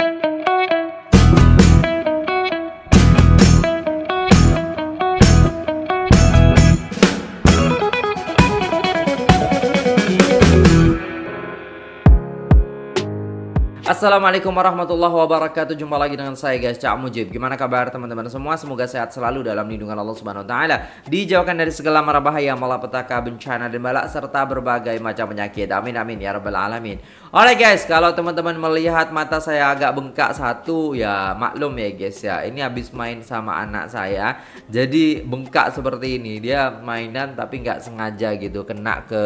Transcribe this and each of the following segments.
Thank you. Assalamualaikum warahmatullahi wabarakatuh. Jumpa lagi dengan saya guys Cak Mujib. Gimana kabar teman-teman semua? Semoga sehat selalu dalam lindungan Allah subhanahu wa ta'ala. Dijauhkan dari segala mara bahaya Malapetaka, bencana dan balak Serta berbagai macam penyakit. Amin amin ya rabbal alamin. Oke guys Kalau teman-teman melihat mata saya agak bengkak satu Ya maklum ya guys ya. Ini habis main sama anak saya. Jadi bengkak seperti ini. Dia mainan tapi nggak sengaja gitu. Kena ke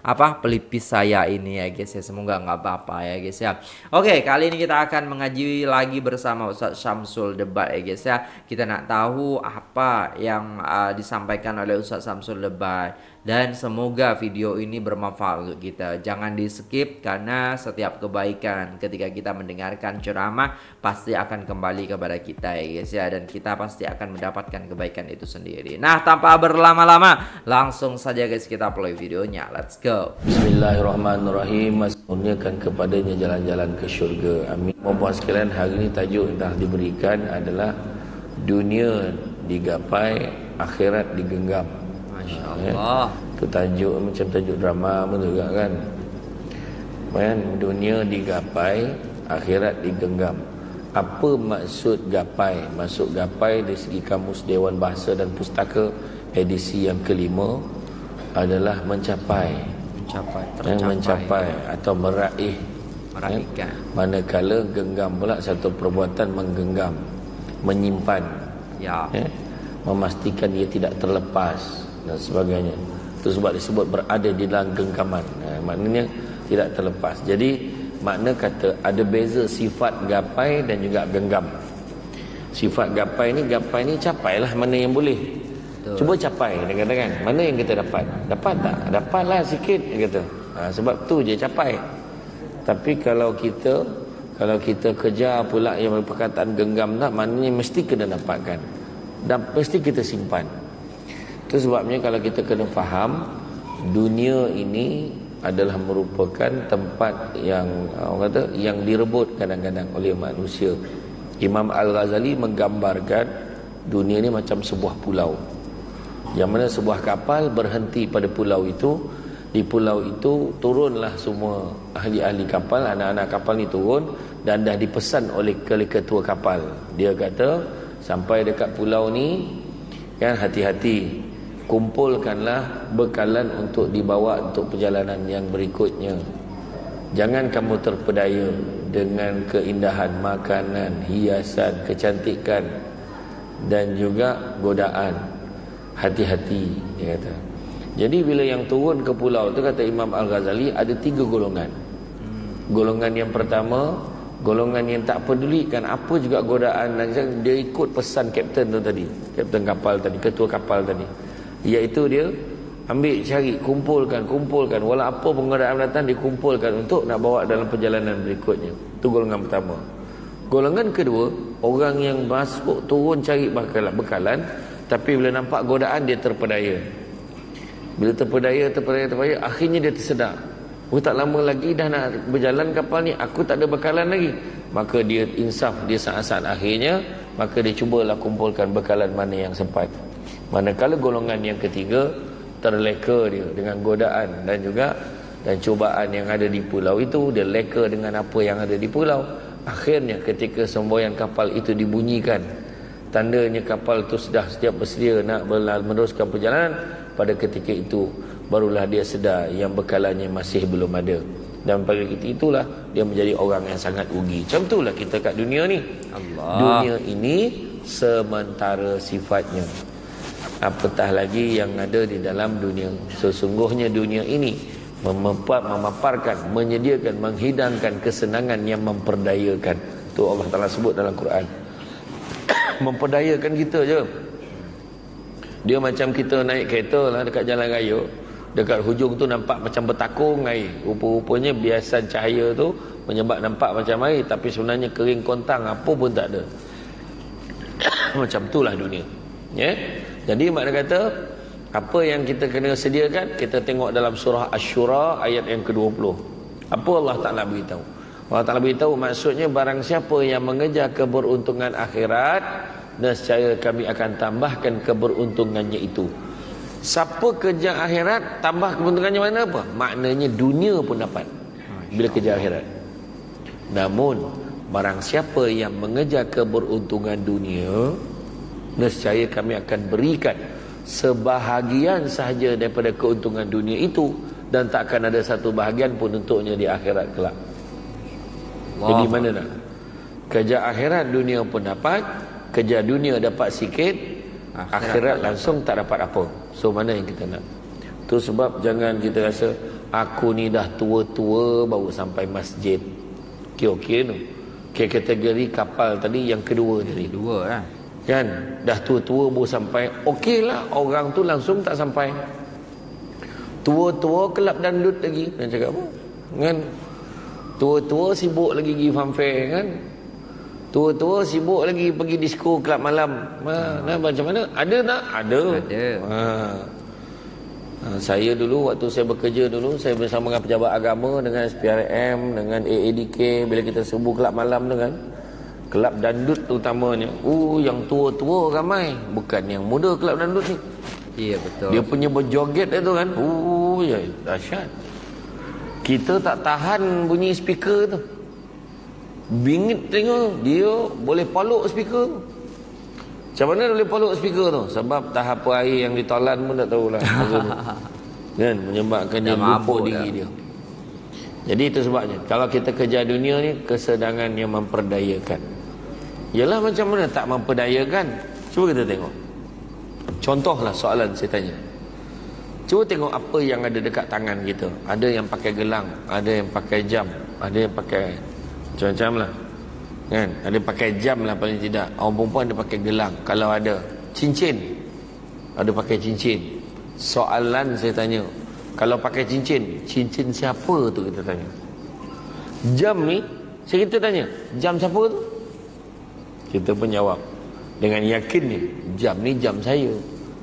Apa pelipis saya ini ya guys ya. Semoga nggak apa-apa ya guys ya Oke, kali ini kita akan mengaji lagi bersama Ustaz Syamsul Debat ya guys ya. Kita nak tahu apa yang uh, disampaikan oleh Ustaz Syamsul Debat dan semoga video ini bermanfaat untuk kita. Jangan di skip karena setiap kebaikan ketika kita mendengarkan ceramah pasti akan kembali kepada kita ya guys ya dan kita pasti akan mendapatkan kebaikan itu sendiri. Nah, tanpa berlama-lama, langsung saja guys kita play videonya. Let's go. Bismillahirrahmanirrahim kurniakan kepadanya jalan-jalan ke syurga. Amin. Mohon sekalian, hari ini tajuk yang telah diberikan adalah dunia digapai, akhirat digenggam. Masya-Allah. Ya. Itu tajuk macam tajuk drama pun juga kan. Kan dunia digapai, akhirat digenggam. Apa maksud gapai? Maksud gapai dari segi kamus Dewan Bahasa dan Pustaka edisi yang kelima adalah mencapai mencapai tercapai mencapai atau meraih meraihkan ya? manakala genggam pula satu perbuatan menggenggam menyimpan ya. ya memastikan ia tidak terlepas dan sebagainya itu sebab disebut berada di dalam genggaman nah, maknanya tidak terlepas jadi makna kata ada beza sifat gapai dan juga genggam sifat gapai ni gapai ni capailah mana yang boleh Betul. Cuba capai dia kata kan. Mana yang kita dapat? Dapat tak? Dapatlah sikit dia kata. Ha, sebab tu je capai. Tapi kalau kita kalau kita kejar pula yang perkataan genggam tak maknanya mesti kena dapatkan. Dan mesti kita simpan. Itu sebabnya kalau kita kena faham dunia ini adalah merupakan tempat yang orang kata yang direbut kadang-kadang oleh manusia. Imam Al-Ghazali menggambarkan dunia ini macam sebuah pulau. Yang mana sebuah kapal berhenti pada pulau itu di pulau itu turunlah semua ahli-ahli kapal anak-anak kapal ni turun dan dah dipesan oleh ketua kapal. Dia kata sampai dekat pulau ni kan hati-hati kumpulkanlah bekalan untuk dibawa untuk perjalanan yang berikutnya. Jangan kamu terpedaya dengan keindahan makanan hiasan kecantikan dan juga godaan. Hati-hati dia kata. Jadi bila yang turun ke pulau tu kata Imam Al-Ghazali ada tiga golongan. Golongan yang pertama golongan yang tak pedulikan apa juga godaan dia ikut pesan kapten tu tadi. Kapten kapal tadi ketua kapal tadi iaitu dia ambil cari kumpulkan kumpulkan walau apa pun godaan datang dikumpulkan untuk nak bawa dalam perjalanan berikutnya itu golongan pertama golongan kedua orang yang masuk turun cari bekalan, bekalan tapi bila nampak godaan dia terpedaya. Bila terpedaya, terpedaya, terpedaya, akhirnya dia tersedar. Oh tak lama lagi dah nak berjalan kapal ni, aku tak ada bekalan lagi. Maka dia insaf, dia saat-saat akhirnya, maka dia cubalah kumpulkan bekalan mana yang sempat. Manakala golongan yang ketiga, terleka dia dengan godaan dan juga dan cubaan yang ada di pulau itu, dia leka dengan apa yang ada di pulau. Akhirnya ketika semboyan kapal itu dibunyikan, tandanya kapal itu sudah setiap bersedia nak meneruskan perjalanan. Pada ketika itu barulah dia sedar yang bekalannya masih belum ada. Dan pada ketika itulah dia menjadi orang yang sangat rugi. Macam itulah kita kat dunia ni. Allah. dunia ini sementara sifatnya apatah lagi yang ada di dalam dunia sesungguhnya dunia ini memepar, memaparkan menyediakan menghidangkan kesenangan yang memperdayakan. Itu Allah Taala sebut dalam Quran. Memperdayakan kita je. Dia macam kita naik kereta lah dekat jalan raya dekat hujung tu nampak macam bertakung air. Rupa-rupanya biasan cahaya tu menyebab nampak macam air tapi sebenarnya kering kontang apa pun tak ada. Macam itulah dunia ya jadi makna kata apa yang kita kena sediakan kita tengok dalam surah asy-syura ayat yang ke-20 apa Allah Taala beritahu? Allah Ta'ala beritahu maksudnya barang siapa yang mengejar keberuntungan akhirat nescaya kami akan tambahkan keberuntungannya itu. Siapa kejar akhirat tambah keberuntungannya mana? Apa? Maknanya dunia pun dapat bila kejar akhirat. Namun barang siapa yang mengejar keberuntungan dunia nescaya kami akan berikan sebahagian sahaja daripada keuntungan dunia itu dan takkan ada satu bahagian pun untuknya di akhirat kelak. Wow. Jadi mana nak? Kerja akhirat dunia pun dapat, kerja dunia dapat sikit, akhirat, akhirat langsung tak dapat apa. So mana yang kita nak? Tu sebab jangan kita rasa aku ni dah tua-tua baru sampai masjid. Okey-okey tu. Okay, kategori kapal tadi yang kedua tadi. Dua lah. Kan? Dah tua-tua baru sampai. Okey lah. Orang tu langsung tak sampai. Tua-tua kelab dan lut lagi. Nak cakap apa? Kan? Tua-tua sibuk lagi pergi fanfare kan? Tua-tua sibuk lagi pergi disco kelab malam. Ha, nah, macam mana? Ada tak? Ada. Ada. Ha. ha. Saya dulu waktu saya bekerja dulu saya bersama dengan pejabat agama dengan SPRM dengan AADK bila kita sembuh kelab malam tu kan kelab dandut terutamanya oh yang tua-tua ramai bukan yang muda kelab dandut ni Ya betul. Dia punya berjoget itu kan. Oh ya dahsyat. Kita tak tahan bunyi speaker tu. Bingit tengok dia boleh paluk speaker tu. Macam mana boleh paluk speaker tu? Sebab tahap air yang ditolan pun tak tahulah. kan menyebabkan dia lupa diri dia. Jadi itu sebabnya kalau kita kerja dunia ni kesedangan yang memperdayakan. Yalah macam mana tak memperdayakan? Cuba kita tengok. Contohlah soalan saya tanya. Cuba tengok apa yang ada dekat tangan kita. Ada yang pakai gelang, ada yang pakai jam, ada yang pakai macam-macam lah. Kan? Ada yang pakai jam lah paling tidak. Orang perempuan ada pakai gelang. Kalau ada cincin, ada pakai cincin. Soalan saya tanya, kalau pakai cincin, cincin siapa tu kita tanya. Jam ni, saya kita tanya, jam siapa tu? Kita pun jawab. Dengan yakin ni, jam ni jam saya.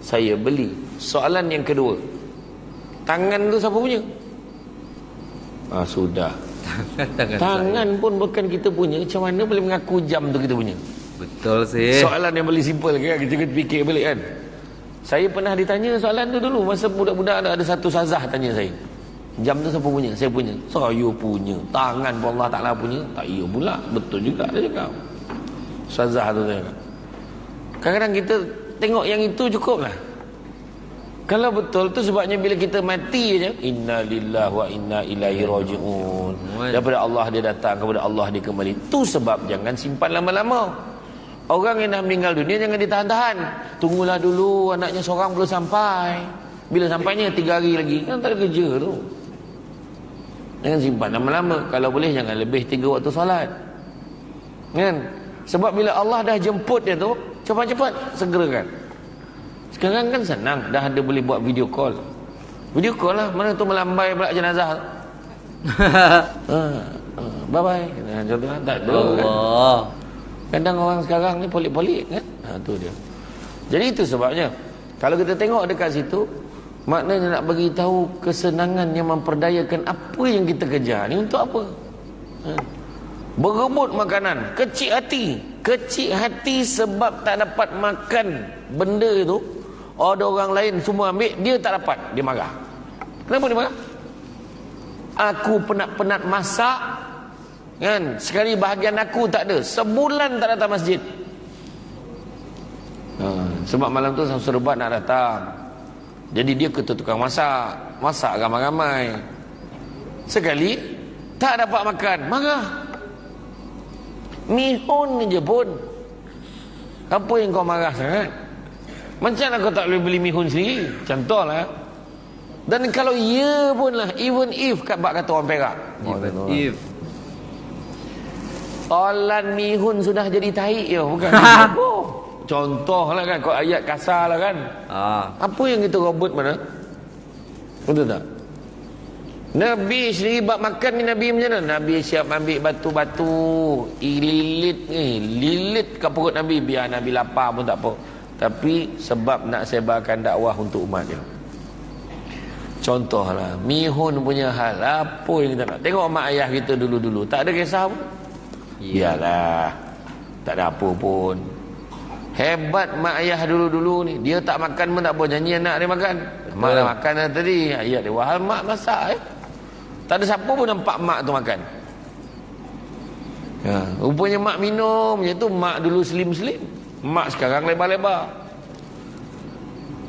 Saya beli. Soalan yang kedua tangan tu siapa punya? Ah sudah. Tangan, tangan pun bukan kita punya. Macam mana boleh mengaku jam tu kita punya? Betul sih soalan yang paling simple kan kita kena fikir balik kan? Saya pernah ditanya soalan tu dulu. Masa budak-budak ada, ada satu sazah tanya saya. Jam tu siapa punya. Saya punya. Saya punya. Tangan pun Allah Ta'ala punya. Tak iya pula. Betul juga dia cakap sazah tu saya kadang-kadang kita tengok yang itu cukup lah kalau betul tu sebabnya bila kita mati je inna lillahi wa inna ilaihi rajiun. Daripada Allah dia datang kepada Allah dia kembali. Tu sebab jangan simpan lama-lama. Orang yang dah meninggal dunia jangan ditahan-tahan. Tunggulah dulu anaknya seorang belum sampai. Bila sampainya tiga hari lagi. Kan tak ada kerja tu. Jangan simpan lama-lama. Kalau boleh jangan lebih tiga waktu solat. Kan sebab bila Allah dah jemput dia tu Cepat-cepat segerakan. Sekarang kan senang. Dah ada boleh buat video call. Video call lah. Mana tu melambai pula jenazah tu. uh, uh, bye bye. Contoh tak ada. Allah. Kan? Kadang orang sekarang ni polik-polik kan. Ha, tu dia. Jadi itu sebabnya. Kalau kita tengok dekat situ. Maknanya nak bagi tahu kesenangan yang memperdayakan apa yang kita kejar ni untuk apa? Ha. Berebut makanan, kecil hati, kecil hati sebab tak dapat makan benda itu ada orang lain semua ambil dia tak dapat. Dia marah. Kenapa dia marah? Aku penat-penat masak kan? Sekali bahagian aku tak ada. Sebulan tak datang masjid. Ha, sebab malam tu serbat nak datang. Jadi dia ke tukang masak. Masak ramai-ramai. Sekali tak dapat makan. Marah Mihun je pun. Apa yang kau marah sangat? Macam mana kau tak boleh beli mihun sendiri? Contohlah Dan kalau ya pun lah Even if kat bak kata orang perak. Even oh, if. Olan mihun sudah jadi taik ya Bukan? Contoh lah kan Kau ayat kasar lah kan. Ah. Apa yang kita robot mana? Betul tak Nabi sendiri buat makan ni Nabi macam mana? Nabi siap ambil batu-batu Lilit ni Lilit ke perut Nabi Biar Nabi lapar pun tak apa Tapi sebab nak sebarkan dakwah untuk umat dia Contohlah, mihun punya hal. Apa yang kita nak? Tengok mak ayah kita dulu-dulu. Tak ada kisah pun. Iyalah. Tak ada apa pun. Hebat mak ayah dulu-dulu ni. Dia tak makan pun tak apa. Janji anak dia makan. Betul. Mak dah makan tadi. Ayah dia. Wahal mak masak eh. Tak ada siapa pun nampak mak tu makan. Ya, rupanya mak minum je tu mak dulu slim-slim. Mak sekarang lebar-lebar.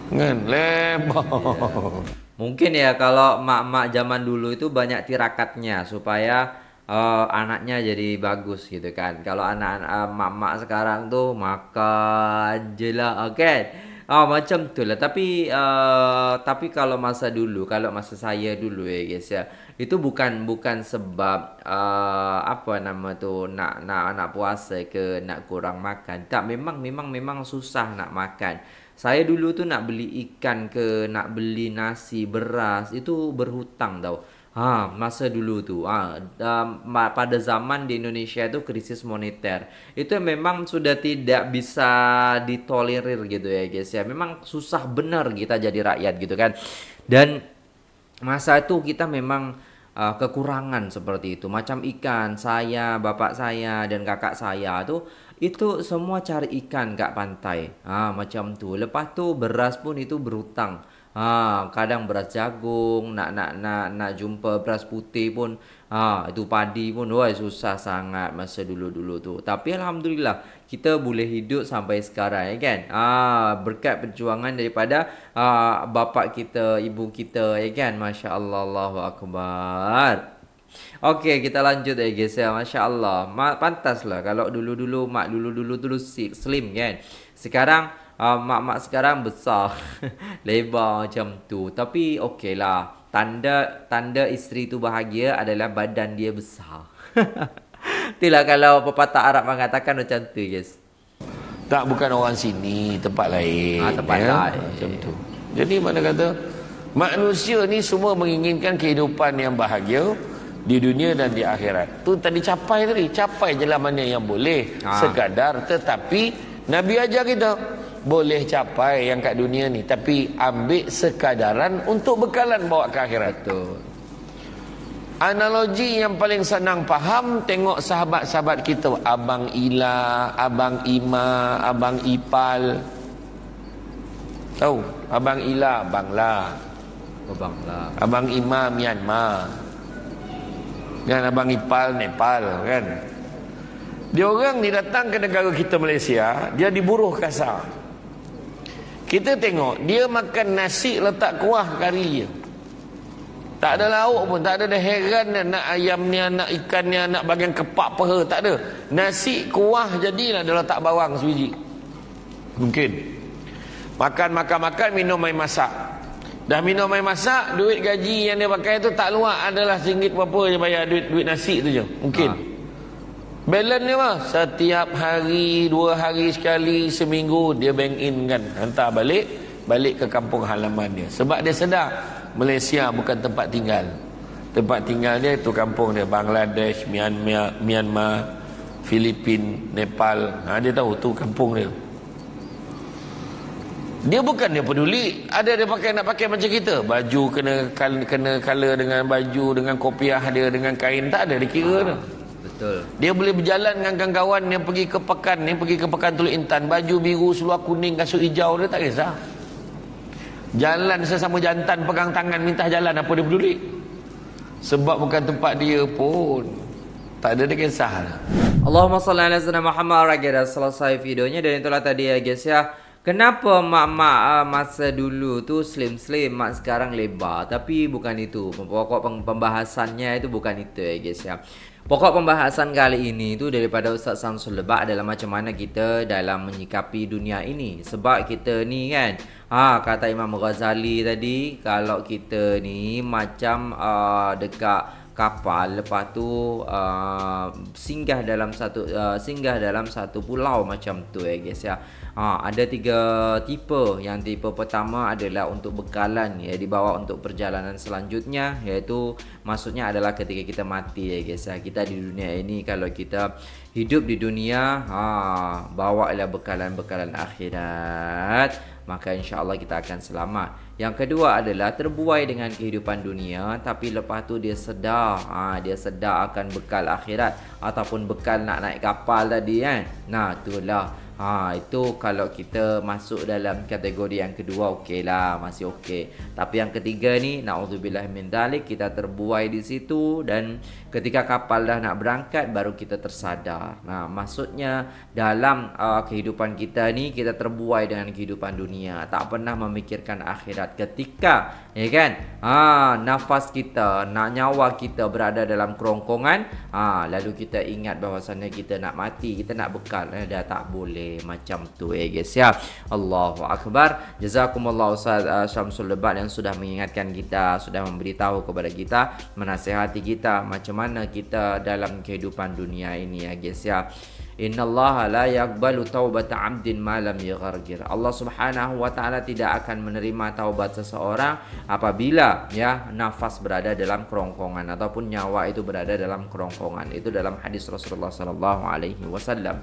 Kan? Lebar. Mungkin ya kalau mak-mak zaman dulu itu banyak tirakatnya supaya uh, anaknya jadi bagus gitu kan. Kalau anak uh, mak-mak sekarang tuh makan je lah, oke. Okay? Oh macam tu lah. Tapi uh, tapi kalau masa dulu, kalau masa saya dulu ya guys ya, itu bukan bukan sebab uh, apa nama tu nak nak nak puasa ke nak kurang makan. Tak memang memang memang susah nak makan. Saya dulu tu nak beli ikan ke, nak beli nasi, beras, itu berhutang tau. Ha, masa dulu tu. Ha, um, pada zaman di Indonesia itu krisis moneter. Itu memang sudah tidak bisa ditolerir gitu ya guys ya. Memang susah benar kita jadi rakyat gitu kan. Dan masa itu kita memang uh, kekurangan seperti itu. Macam ikan, saya, bapak saya dan kakak saya tuh itu semua cari ikan kat pantai. Ha, macam tu. Lepas tu beras pun itu berhutang. Ha, kadang beras jagung, nak nak nak nak jumpa beras putih pun ha, itu padi pun wah susah sangat masa dulu-dulu tu. Tapi alhamdulillah kita boleh hidup sampai sekarang ya kan. Ha, berkat perjuangan daripada ha, bapa kita, ibu kita ya kan. Masya-Allah Allahu akbar. Okey, kita lanjut ya guys ya. Masya-Allah. Pantaslah kalau dulu-dulu mak dulu-dulu dulu slim kan. Sekarang uh, mak-mak sekarang besar. Lebar macam tu. Tapi okeylah. Tanda tanda isteri tu bahagia adalah badan dia besar. Itulah kalau pepatah Arab mengatakan macam tu guys. Tak bukan orang sini, tempat lain. Ah, tempat ya? lain. Macam tu. Jadi mana kata manusia ni semua menginginkan kehidupan yang bahagia di dunia dan di akhirat. Tu tadi capai tadi, capai je lah mana yang boleh ha. sekadar tetapi Nabi ajar kita boleh capai yang kat dunia ni tapi ambil sekadaran untuk bekalan bawa ke akhirat. Betul. Analogi yang paling senang faham tengok sahabat-sahabat kita Abang Ila, Abang Ima, Abang Ipal. Tahu? Abang Ila, Abang La. Abang La. Abang Ima, Myanmar. Kan abang Ipal Nepal kan. Dia orang ni datang ke negara kita Malaysia, dia diburuh kasar. Kita tengok dia makan nasi letak kuah kari je. Tak ada lauk pun, tak ada dah heran dia nak ayam ni, nak ikan ni, nak bagian kepak peha, tak ada. Nasi kuah jadilah dia letak bawang sebiji. Mungkin. Makan, makan, makan, minum air masak. Dah minum air masak, duit gaji yang dia pakai tu tak luar adalah singgit berapa je bayar duit duit nasi tu je. Mungkin. Ha. Balance dia mah setiap hari, dua hari sekali, seminggu dia bank in kan. Hantar balik, balik ke kampung halaman dia. Sebab dia sedar Malaysia bukan tempat tinggal. Tempat tinggal dia itu kampung dia Bangladesh, Myanmar, Myanmar Filipin, Nepal. Ha, dia tahu tu kampung dia. Dia bukan dia peduli ada dia pakai nak pakai macam kita baju kena kena color dengan baju dengan kopiah dia dengan kain tak ada dikira tu betul dia boleh berjalan dengan kawan-kawan yang pergi ke pekan ni pergi ke pekan Teluk Intan baju biru seluar kuning kasut hijau dia tak kisah jalan sesama jantan pegang tangan minta jalan apa dia peduli sebab bukan tempat dia pun tak ada dia kisah lah. Allahumma salli ala sayyidina Muhammad dah selesai videonya dan itulah tadi ya guys ya Kenapa mak-mak uh, masa dulu tu slim-slim, mak sekarang lebar? Tapi bukan itu. Pokok pembahasannya itu bukan itu ya guys ya. Pokok pembahasan kali ini tu daripada Ustaz Samsul Lebak adalah macam mana kita dalam menyikapi dunia ini. Sebab kita ni kan, ha, kata Imam Ghazali tadi, kalau kita ni macam uh, dekat kapal lepas tu uh, singgah dalam satu uh, singgah dalam satu pulau macam tu ya guys ya. Ha, ada tiga tipe. Yang tipe pertama adalah untuk bekalan ya dibawa untuk perjalanan selanjutnya iaitu maksudnya adalah ketika kita mati ya guys ya. Kita di dunia ini kalau kita hidup di dunia ha bawa bekalan-bekalan akhirat. maka insya-Allah kita akan selamat. Yang kedua adalah terbuai dengan kehidupan dunia tapi lepas tu dia sedar, ha, dia sedar akan bekal akhirat ataupun bekal nak naik kapal tadi kan. Nah, itulah Ha itu kalau kita masuk dalam kategori yang kedua okeylah masih okey. Tapi yang ketiga ni naudzubillah min dalik kita terbuai di situ dan ketika kapal dah nak berangkat baru kita tersadar. Nah, maksudnya dalam uh, kehidupan kita ni kita terbuai dengan kehidupan dunia, tak pernah memikirkan akhirat. Ketika ya kan? Ha nafas kita, nak nyawa kita berada dalam kerongkongan, ha lalu kita ingat bahawasanya kita nak mati, kita nak bekal, eh, dah tak boleh macam tu eh guys ya. Allahu akbar. Jazakumullah Ustaz uh, Syamsul Lebat yang sudah mengingatkan kita, sudah memberitahu kepada kita, menasihati kita macam mana kita dalam kehidupan dunia ini ya guys ya. Inna Allah la yakbalu taubata abdin malam yaghargir. Allah subhanahu wa ta'ala tidak akan menerima taubat seseorang apabila ya nafas berada dalam kerongkongan ataupun nyawa itu berada dalam kerongkongan. Itu dalam hadis Rasulullah sallallahu alaihi wasallam.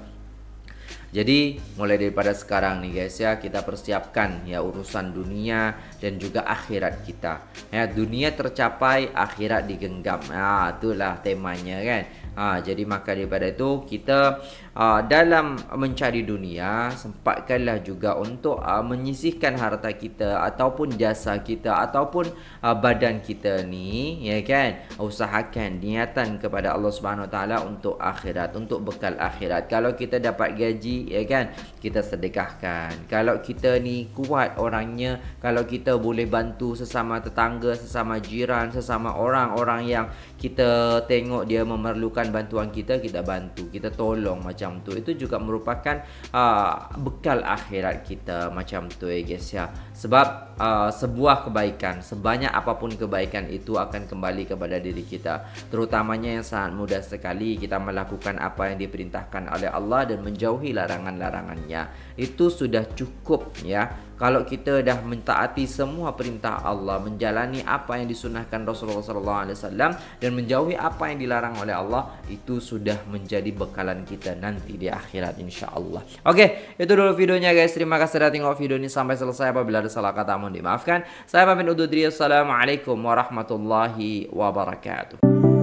Jadi mulai daripada sekarang nih guys ya kita persiapkan ya urusan dunia dan juga akhirat kita. Ya dunia tercapai, akhirat digenggam. Ah itulah temanya kan. Ha, jadi maka daripada itu kita uh, dalam mencari dunia sempatkanlah juga untuk uh, menyisihkan harta kita ataupun jasa kita ataupun uh, badan kita ni ya kan usahakan niatan kepada Allah Subhanahu Taala untuk akhirat untuk bekal akhirat. Kalau kita dapat gaji ya kan kita sedekahkan. Kalau kita ni kuat orangnya kalau kita boleh bantu sesama tetangga, sesama jiran, sesama orang-orang yang kita tengok dia memerlukan bantuan kita kita bantu kita tolong macam tu. Itu juga merupakan uh, bekal akhirat kita macam tu ya guys ya. Sebab uh, sebuah kebaikan sebanyak apapun kebaikan itu akan kembali kepada diri kita. Terutamanya yang sangat mudah sekali kita melakukan apa yang diperintahkan oleh Allah dan menjauhi larangan-larangannya itu sudah cukup ya kalau kita dah mentaati semua perintah Allah menjalani apa yang disunahkan Rasulullah wasallam dan menjauhi apa yang dilarang oleh Allah itu sudah menjadi bekalan kita nanti di akhirat insyaallah. Okey, itu dulu videonya guys. Terima kasih sudah tengok video ini sampai selesai. Apabila ada salah kata mohon dimaafkan. Saya pamit undur diri. Assalamualaikum warahmatullahi wabarakatuh.